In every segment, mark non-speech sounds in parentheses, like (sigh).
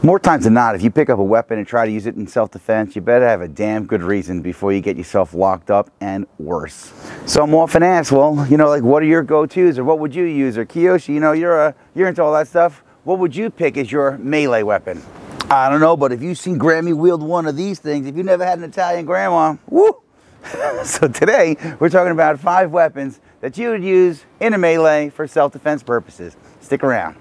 More times than not, if you pick up a weapon and try to use it in self-defense, you better have a damn good reason before you get yourself locked up and worse. So I'm often asked, well, you know, like what are your go-tos or what would you use? Or Kyoshi, you know, you're a, you're into all that stuff. What would you pick as your melee weapon? I don't know, but if you've seen Grammy wield one of these things, if you never had an Italian grandma, woo! (laughs) so today, we're talking about five weapons that you would use in a melee for self-defense purposes. Stick around.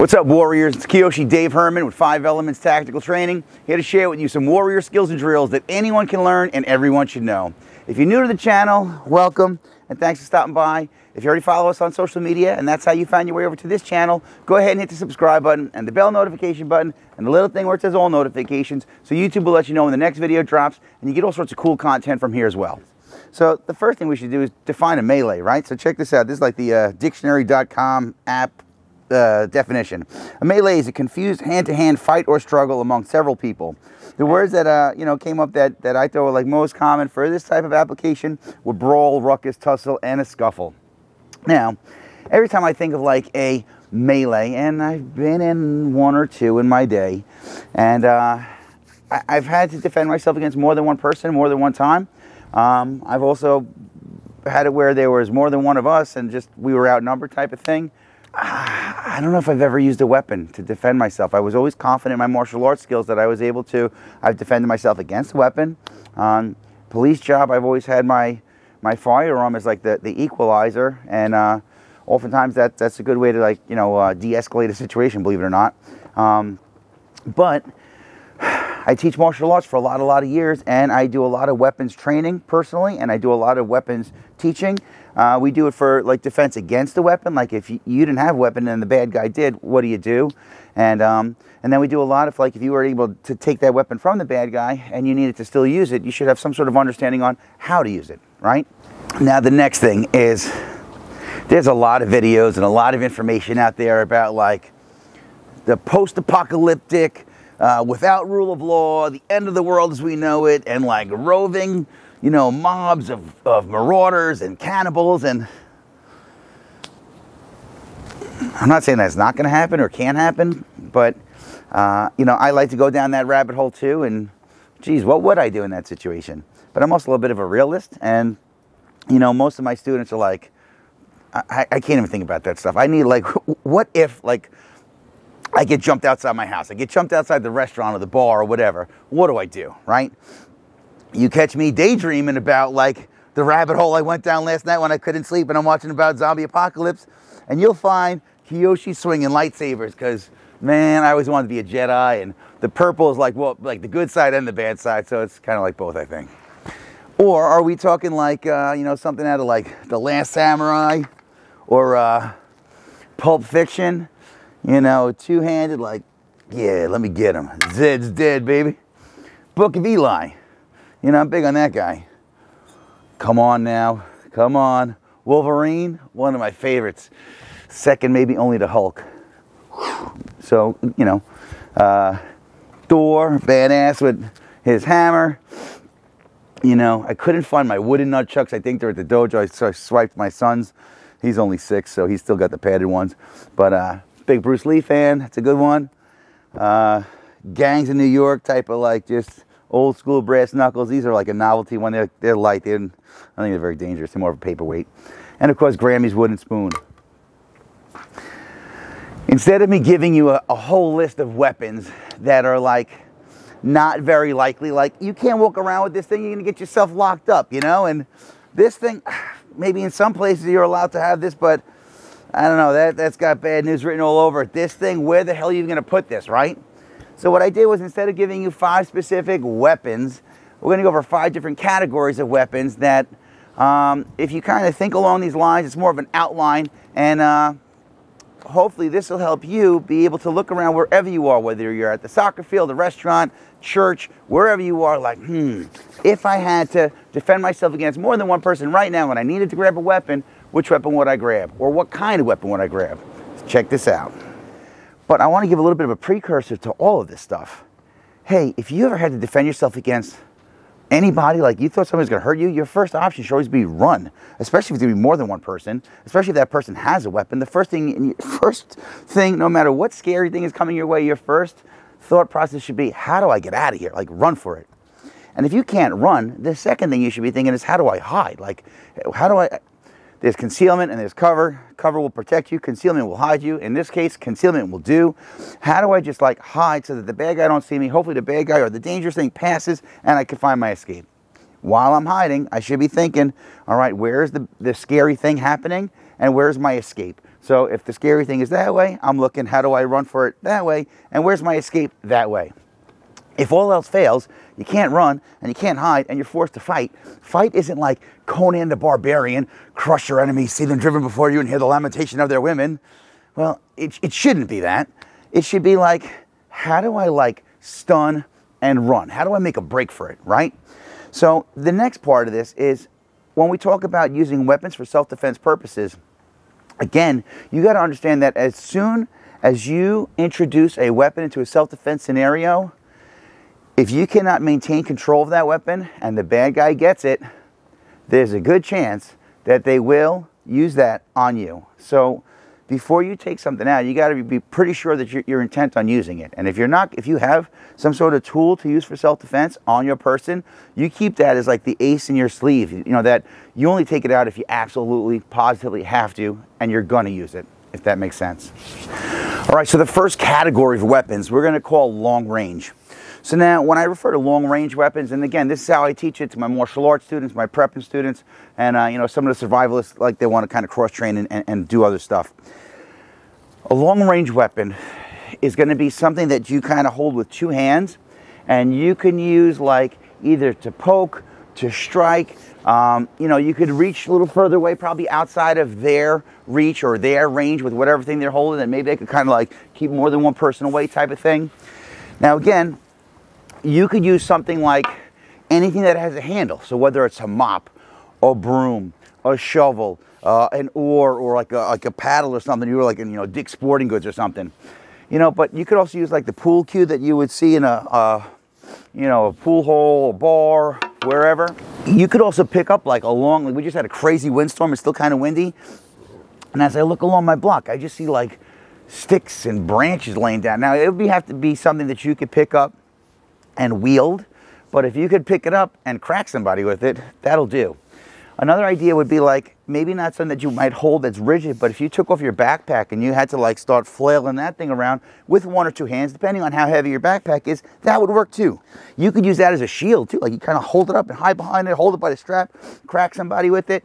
What's up, Warriors? It's Kyoshi Dave Herman with Five Elements Tactical Training, here to share with you some warrior skills and drills that anyone can learn and everyone should know. If you're new to the channel, welcome, and thanks for stopping by. If you already follow us on social media and that's how you found your way over to this channel, go ahead and hit the subscribe button and the bell notification button and the little thing where it says all notifications so YouTube will let you know when the next video drops and you get all sorts of cool content from here as well. So the first thing we should do is define a melee, right? So check this out. This is like the uh, dictionary.com app uh, definition. A melee is a confused hand-to-hand fight or struggle among several people. The words that uh, you know came up that, that I thought were like most common for this type of application were brawl, ruckus, tussle, and a scuffle. Now, every time I think of like a melee, and I've been in one or two in my day, and uh, I, have had to defend myself against more than one person, more than one time. Um, I've also had it where there was more than one of us, and just we were outnumbered type of thing. I don't know if I've ever used a weapon to defend myself. I was always confident in my martial arts skills that I was able to. I've defended myself against a weapon. Um, police job, I've always had my my firearm as like the, the equalizer, and uh, oftentimes that that's a good way to like you know uh, de-escalate a situation, believe it or not. Um, but I teach martial arts for a lot, a lot of years, and I do a lot of weapons training personally, and I do a lot of weapons teaching. Uh, we do it for like defense against the weapon. Like if you, you, didn't have a weapon and the bad guy did, what do you do? And um, and then we do a lot of like if you were able to take that weapon from the bad guy and you needed to still use it, you should have some sort of understanding on how to use it, right? Now the next thing is there's a lot of videos and a lot of information out there about like the post-apocalyptic, uh, without rule of law, the end of the world as we know it, and like roving you know, mobs of, of marauders and cannibals. And I'm not saying that's not going to happen or can happen, but, uh, you know, I like to go down that rabbit hole too. And, geez, what would I do in that situation? But I'm also a little bit of a realist. And, you know, most of my students are like, I, I can't even think about that stuff. I need, like, (laughs) what if, like, I get jumped outside my house. I get jumped outside the restaurant or the bar or whatever. What do I do, right? you catch me daydreaming about like the rabbit hole I went down last night when I couldn't sleep and I'm watching about zombie apocalypse and you'll find Kyoshi swinging lightsabers because man I always wanted to be a Jedi and the purple is like well like the good side and the bad side so it's kind of like both I think or are we talking like uh, you know something out of like the last samurai or uh, pulp fiction you know two-handed like yeah let me get him Zed's dead baby book of Eli you know, I'm big on that guy. Come on now. Come on. Wolverine, one of my favorites. Second, maybe only to Hulk. (sighs) So, you know, uh, Thor, badass with his hammer. You know, I couldn't find my wooden nunchucks. I think they're at the dojo. So I swiped my son's. He's only six, so he's still got the padded ones. But uh, big Bruce Lee fan. That's a good one. Uh, gangs in New York type of like just old school brass knuckles. These are like a novelty one. They're, they're light. They're, I think they're very dangerous. They're more of a paperweight. And of course, Grammy's wooden spoon. Instead of me giving you a, a whole list of weapons that are like not very likely, like you can't walk around with this thing, you're gonna get yourself locked up, you know? And this thing, (sighs) maybe in some places you're allowed to have this, but I don't know, that, that's got bad news written all over it. This thing, where the hell are you gonna put this, right? So what I did was instead of giving you five specific weapons, we're gonna go over five different categories of weapons that um, if you kind of think along these lines, it's more of an outline and uh, hopefully this will help you be able to look around wherever you are, whether you're at the soccer field, the restaurant, church, wherever you are, like, hmm, if I had to defend myself against more than one person right now and I needed to grab a weapon, which weapon would I grab? Or what kind of weapon would I grab? Check this out. But I want to give a little bit of a precursor to all of this stuff. Hey, if you ever had to defend yourself against anybody, like you thought somebody was going to hurt you, your first option should always be run, especially if there's more than one person, especially if that person has a weapon. The first thing, (laughs) first thing, no matter what scary thing is coming your way, your first thought process should be, how do I get out of here? Like, run for it. And if you can't run, the second thing you should be thinking is, how do I hide? Like, how do I, there's concealment and there's cover. Cover will protect you, concealment will hide you. In this case, concealment will do. How do I just like hide so that the bad guy don't see me? Hopefully the bad guy or the dangerous thing passes and I can find my escape. While I'm hiding, I should be thinking, all right, where's the, the scary thing happening and where's my escape? So if the scary thing is that way, I'm looking, how do I run for it that way? And where's my escape that way? If all else fails, you can't run and you can't hide and you're forced to fight. Fight isn't like Conan the Barbarian, crush your enemies, see them driven before you and hear the lamentation of their women. Well, it, it shouldn't be that. It should be like, how do I like stun and run? How do I make a break for it, right? So the next part of this is when we talk about using weapons for self-defense purposes, again, you got to understand that as soon as you introduce a weapon into a self-defense scenario, if you cannot maintain control of that weapon and the bad guy gets it, there's a good chance that they will use that on you. So before you take something out, you got to be pretty sure that you're, you're, intent on using it. And if you're not, if you have some sort of tool to use for self-defense on your person, you keep that as like the ace in your sleeve. You know that you only take it out if you absolutely, positively have to, and you're gonna use it. If that makes sense. All right. So the first category of weapons we're going to call long range. So now when I refer to long range weapons, and again, this is how I teach it to my martial arts students, my prepping students, and uh, you know some of the survivalists, like they want to kind of cross train and, and, and do other stuff. A long range weapon is going to be something that you kind of hold with two hands, and you can use like either to poke, to strike. Um, you know, you could reach a little further away, probably outside of their reach or their range with whatever thing they're holding, and maybe they could kind of like keep more than one person away type of thing. Now, again, you could use something like anything that has a handle. So whether it's a mop, a broom, a shovel, uh, an oar, or like a, like a paddle or something. You were like in, you know, Dick's Sporting Goods or something. You know, but you could also use like the pool cue that you would see in a, you know, a pool hole, a bar, wherever. You could also pick up like along, like we just had a crazy windstorm. It's still kind of windy. And as I look along my block, I just see like sticks and branches laying down. Now, it would have to be something that you could pick up and wield, but if you could pick it up and crack somebody with it, that'll do. Another idea would be like, maybe not something that you might hold that's rigid, but if you took off your backpack and you had to like start flailing that thing around with one or two hands, depending on how heavy your backpack is, that would work too. You could use that as a shield too. Like you kind of hold it up and hide behind it, hold it by the strap, crack somebody with it.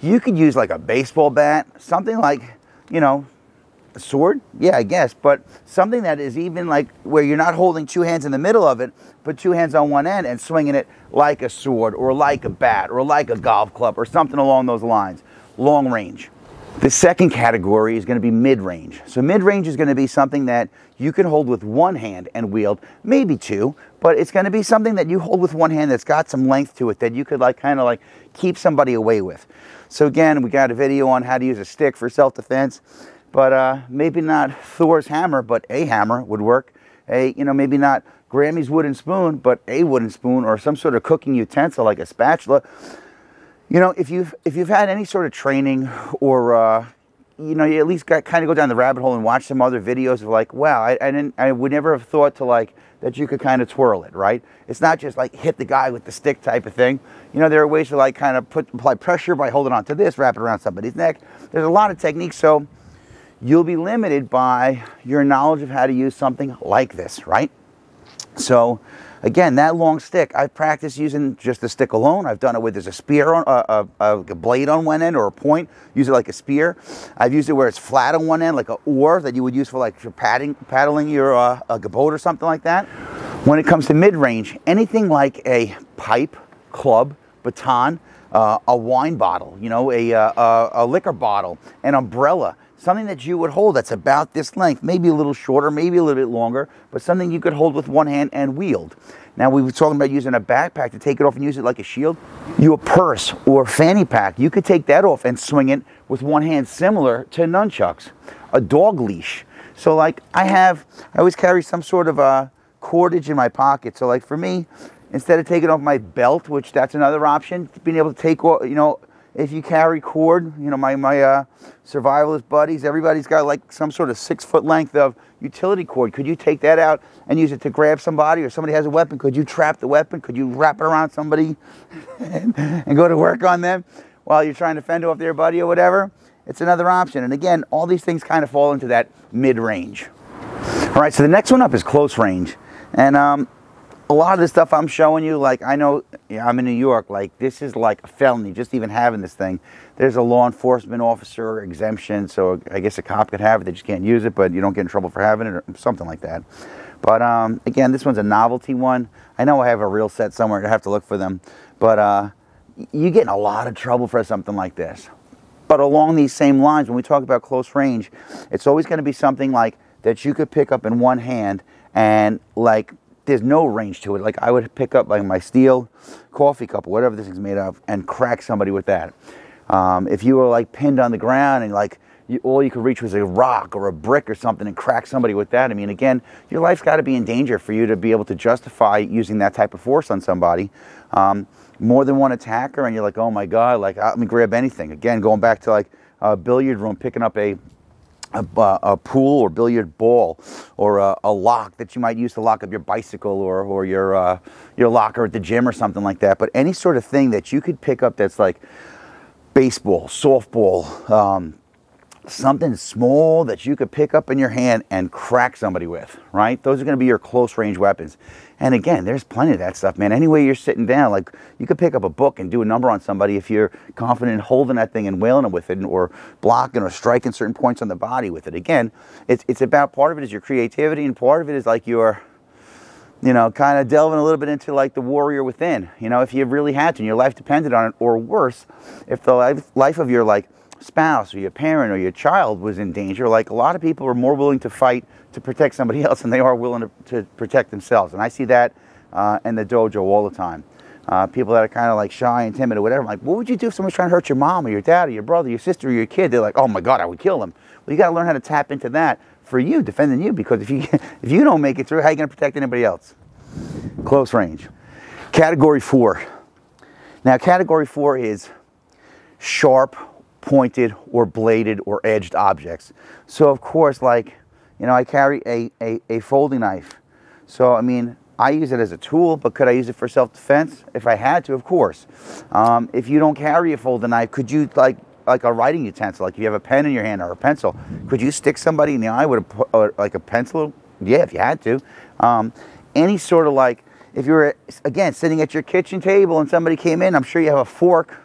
You could use like a baseball bat, something like, you know, a sword? Yeah, I guess, but something that is even like where you're not holding two hands in the middle of it, but two hands on one end and swinging it like a sword or like a bat or like a golf club or something along those lines. Long range. The second category is going to be mid range. So, mid range is going to be something that you can hold with one hand and wield, maybe two, but it's going to be something that you hold with one hand that's got some length to it that you could like kind of like keep somebody away with. So, again, we got a video on how to use a stick for self defense. But uh, maybe not Thor's hammer, but a hammer would work. A, you know, maybe not Grammy's wooden spoon, but a wooden spoon or some sort of cooking utensil like a spatula. You know, if you've if you've had any sort of training or uh, you know, you at least got kind of go down the rabbit hole and watch some other videos of like, wow, I, I didn't, I would never have thought to like that you could kind of twirl it, right? It's not just like hit the guy with the stick type of thing. You know, there are ways to like kind of put apply pressure by holding on to this, wrap it around somebody's neck. There's a lot of techniques. So you'll be limited by your knowledge of how to use something like this, right? So again, that long stick, I've practiced using just the stick alone. I've done it with as a spear, on, uh, a, a, blade on one end or a point, use it like a spear. I've used it where it's flat on one end, like an oar that you would use for like for padding, paddling your uh, a boat or something like that. When it comes to mid-range, anything like a pipe, club, baton, uh, a wine bottle, you know, a, uh, a, a liquor bottle, an umbrella, something that you would hold that's about this length, maybe a little shorter, maybe a little bit longer, but something you could hold with one hand and wield. Now we were talking about using a backpack to take it off and use it like a shield. Your purse or fanny pack, you could take that off and swing it with one hand similar to nunchucks. A dog leash. So like I have, I always carry some sort of a cordage in my pocket. So like for me, instead of taking off my belt, which that's another option, being able to take off, you know, if you carry cord, you know, my, my uh, survivalist buddies, everybody's got like some sort of six foot length of utility cord. Could you take that out and use it to grab somebody or somebody has a weapon? Could you trap the weapon? Could you wrap it around somebody and, (laughs) and go to work on them while you're trying to fend off their buddy or whatever? It's another option. And again, all these things kind of fall into that mid range. All right, so the next one up is close range. And um, a lot of the stuff I'm showing you, like I know yeah, I'm in New York, like this is like a felony, just even having this thing. There's a law enforcement officer exemption, so I guess a cop could have it, they just can't use it, but you don't get in trouble for having it or something like that. But um, again, this one's a novelty one. I know I have a real set somewhere, I have to look for them. But uh, you get in a lot of trouble for something like this. But along these same lines, when we talk about close range, it's always going to be something like that you could pick up in one hand and like there's no range to it. Like I would pick up like my steel coffee cup or whatever this thing's made of and crack somebody with that. Um, if you were like pinned on the ground and like you, all you could reach was a rock or a brick or something and crack somebody with that. I mean, again, your life's got to be in danger for you to be able to justify using that type of force on somebody. Um, more than one attacker, and you're like, oh my god, like let me grab anything. Again, going back to like a billiard room, picking up a a, a, pool or billiard ball or a, a, lock that you might use to lock up your bicycle or, or your, uh, your locker at the gym or something like that. But any sort of thing that you could pick up that's like baseball, softball, um, something small that you could pick up in your hand and crack somebody with, right? Those are going to be your close range weapons. And again, there's plenty of that stuff, man. Any way you're sitting down, like you could pick up a book and do a number on somebody if you're confident in holding that thing and wailing it with it or blocking or striking certain points on the body with it. Again, it's, it's about part of it is your creativity and part of it is like your, you know, kind of delving a little bit into like the warrior within. You know, if you really had to and your life depended on it, or worse, if the life, life of your like spouse or your parent or your child was in danger, like a lot of people are more willing to fight to protect somebody (laughs) else than they are willing to, to protect themselves. And I see that uh, in the dojo all the time. Uh, people that are kind of like shy and timid or whatever. I'm like, what would you do if someone's trying to hurt your mom or your dad or your brother, your sister or your kid? They're like, oh my God, I would kill them. Well, you got to learn how to tap into that for you, defending you, because if you (laughs) if you don't make it through, how are you going to protect anybody else? Close range. Category four. Now, category four is sharp pointed or bladed or edged objects. So of course, like, you know, I carry a, a, a folding knife. So, I mean, I use it as a tool, but could I use it for self-defense? If I had to, of course. Um, if you don't carry a folding knife, could you, like, like a writing utensil, like if you have a pen in your hand or a pencil, could you stick somebody in the eye with a, like a pencil? Yeah, if you had to. Um, any sort of like, if you were, again, sitting at your kitchen table and somebody came in, I'm sure you have a fork.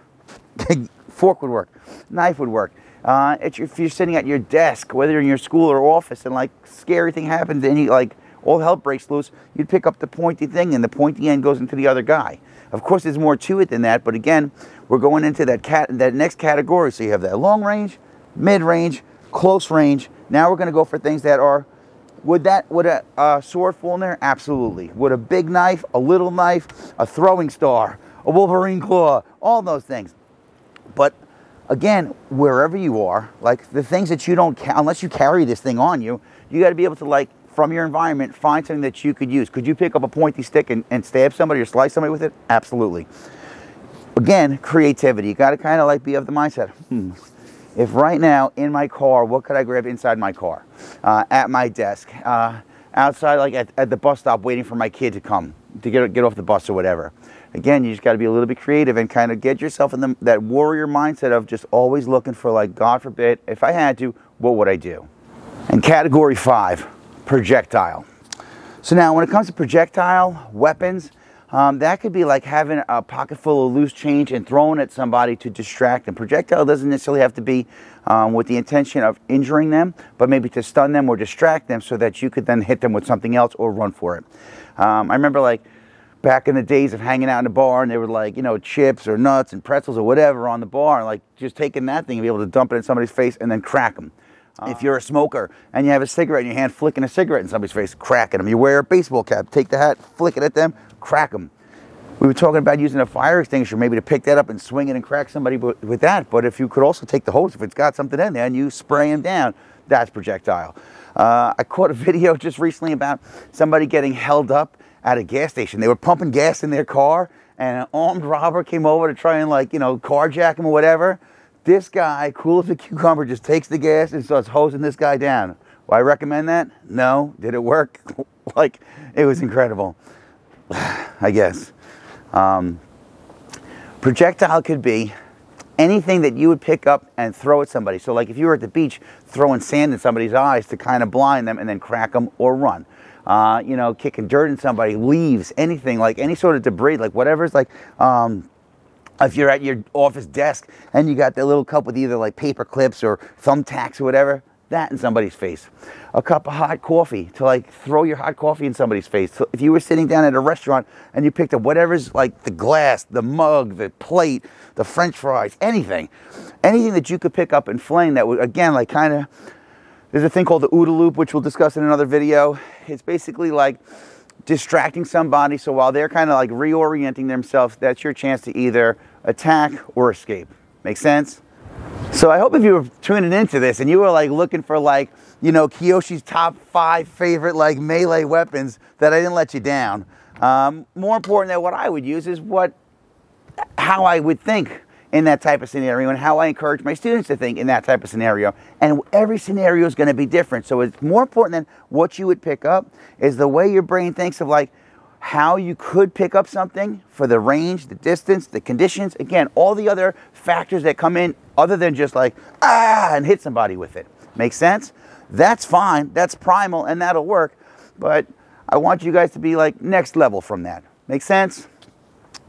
(laughs) fork would work knife would work. Uh, if you're sitting at your desk, whether in your school or office, and like scary thing happens, and you like all hell breaks loose, you'd pick up the pointy thing, and the pointy end goes into the other guy. Of course, there's more to it than that, but again, we're going into that cat that next category. So you have that long range, mid range, close range. Now we're going to go for things that are. Would that would a uh, sword fall in there? Absolutely. Would a big knife, a little knife, a throwing star, a Wolverine claw, all those things. But again, wherever you are, like the things that you don't, unless you carry this thing on you, you got to be able to like, from your environment, find something that you could use. Could you pick up a pointy stick and, and stab somebody or slice somebody with it? Absolutely. Again, creativity. You got to kind of like be of the mindset. Hmm. If right now in my car, what could I grab inside my car? Uh, at my desk, uh, outside, like at, at the bus stop, waiting for my kid to come to get get off the bus or whatever again, you just got to be a little bit creative and kind of get yourself in the, that warrior mindset of just always looking for, like, God forbid, if I had to, what would I do? And category five, projectile. So now, when it comes to projectile weapons, um, that could be like having a pocket full of loose change and throwing at somebody to distract them. Projectile doesn't necessarily have to be um, with the intention of injuring them, but maybe to stun them or distract them so that you could then hit them with something else or run for it. Um, I remember like back in the days of hanging out in the bar and they were like, you know, chips or nuts and pretzels or whatever on the bar, like just taking that thing and be able to dump it in somebody's face and then crack them. Uh, if you're a smoker and you have a cigarette in your hand, flicking a cigarette in somebody's face, cracking them. You wear a baseball cap, take the hat, flick it at them, crack them. We were talking about using a fire extinguisher, maybe to pick that up and swing it and crack somebody with that. But if you could also take the hose, if it's got something in there, and you spray them down, that's projectile. Uh, I caught a (laughs) video just recently about somebody getting held up at a gas station. They were pumping gas in their car, and an armed (laughs) robber came over to try and like you know carjack him or whatever. This guy, cool as a cucumber, just takes the gas and starts hosing this guy down. Will I recommend that? No. Did it work? (laughs) like it was incredible. (sighs) I guess. Um, projectile could be anything that you would pick up and throw at somebody. So like if you were at the beach throwing sand in somebody's eyes to kind of blind them and then crack them or run. Uh, you know, kicking dirt in somebody, leaves, anything, like any sort of debris, like whatever's like, um, if you're at your office desk and you got that little cup with either like paper clips or thumbtacks or whatever, that in somebody's face. A cup of hot coffee to like throw your hot coffee in somebody's face. So if you were sitting down at a restaurant and you picked up whatever's like the glass, the mug, the plate, the french fries, anything, anything that you could pick up and fling that would, again, like kind of, there's a thing called the OODA loop, which we'll discuss in another video. It's basically like distracting somebody. So while they're kind of like reorienting themselves, that's your chance to either attack or escape. Make sense? So I hope if you were tuning into this and you were like looking for like, you know, Kyoshi's top five favorite like melee weapons that I didn't let you down. Um, more important than what I would use is what, how I would think in that type of scenario and how I encourage my students to think in that type of scenario. And every scenario is going to be different. So it's more important than what you would pick up is the way your brain thinks of like how you could pick up something for the range, the distance, the conditions. Again, all the other factors that come in other than just like, ah, and hit somebody with it. Make sense? That's fine. That's primal and that'll work. But I want you guys to be like next level from that. Make sense?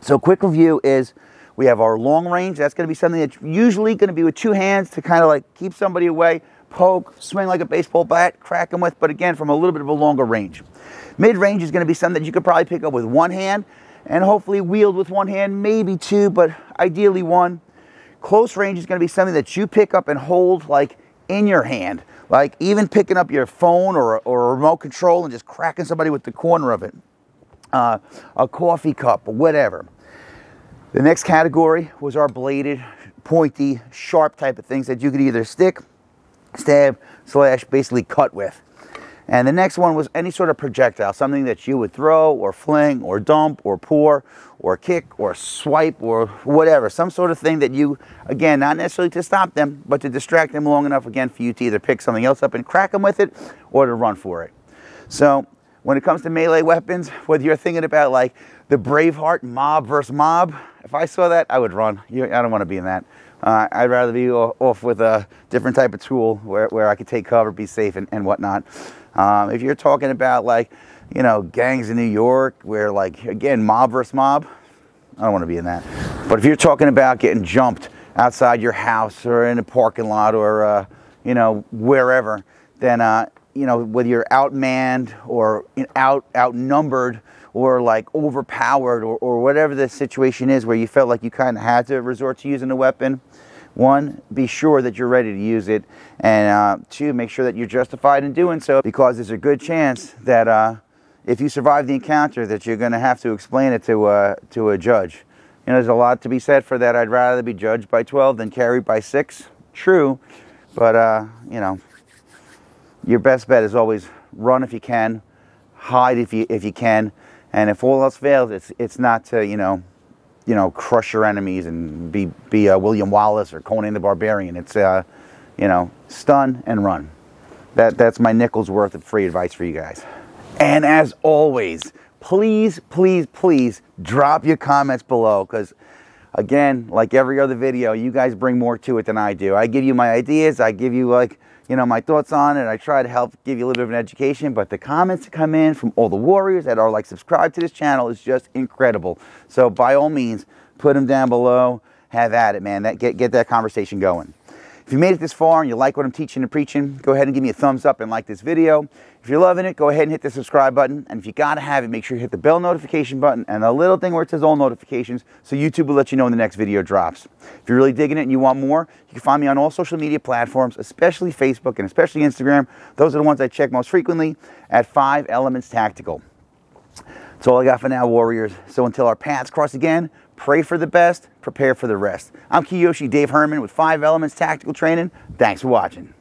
So quick review is we have our long range. That's going to be something that's usually going to be with two hands to kind of like keep somebody away, poke, swing like a baseball bat, crack them with, but again, from a little bit of a longer range. Mid-range is going to be something that you could probably pick up with one hand and hopefully wield with one hand, maybe two, but ideally one. Close range is going to be something that you pick up and hold like in your hand, like even picking up your phone or, or a remote control and just cracking somebody with the corner of it. Uh, a coffee cup, whatever. The next category was our bladed, pointy, sharp type of things that you could either stick, stab, slash, basically cut with. And the next one was any sort of projectile, something that you would throw or fling or dump or pour or kick or swipe or whatever. Some sort of thing that you, again, not necessarily to stop them, but to distract them long enough, again, for you to either pick something else up and crack them with it or to run for it. So when it comes to melee weapons, whether you're thinking about like the Braveheart mob versus mob, if I saw that, I would run. I don't want to be in that. Uh, I'd rather be off with a different type of tool where, where I could take cover, be safe, and, and whatnot. Um, if you're talking about like, you know, gangs in New York where like, again, mob versus mob, I don't want to be in that. But if you're talking about getting jumped outside your house or in a parking lot or, uh, you know, wherever, then, uh, you know, whether you're outmanned or out outnumbered or like overpowered or, or whatever the situation is where you felt like you kind of had to resort to using a weapon, one, be sure that you're ready to use it. And uh, two, make sure that you're justified in doing so because there's a good chance that uh, if you survive the encounter that you're going to have to explain it to, uh, to a judge. You know, there's a lot to be said for that. I'd rather be judged by 12 than carried by 6. True. But, uh, you know, your best bet is always run if you can, hide if you, if you can. And if all else fails, it's, it's not to, you know, you know, crush your enemies and be, be uh, William Wallace or Conan the Barbarian. It's, uh, you know, stun and run. That, that's my nickel's worth of free advice for you guys. And as always, please, please, please drop your comments below because again, like every other video, you guys bring more to it than I do. I give you my ideas. I give you like you know, my thoughts on it. I try to help give you a little bit of an education, but the comments that come in from all the warriors that are like subscribed to this channel is just incredible. So by all means, put them down below. Have at it, man. That, get, get that conversation going. If you made it this far and you like what I'm teaching and preaching, go ahead and give me a thumbs up and like this video. If you're loving it, go ahead and hit the subscribe button. And if you gotta have it, make sure you hit the bell notification button and the little thing where it says all notifications so YouTube will let you know when the next video drops. If you're really digging it and you want more, you can find me on all social media platforms, especially Facebook and especially Instagram. Those are the ones I check most frequently at 5 Elements Tactical. That's all I got for now, Warriors. So until our paths cross again, pray for the best, prepare for the rest. I'm Kyoshi Dave Herman with 5 Elements Tactical Training. Thanks for watching.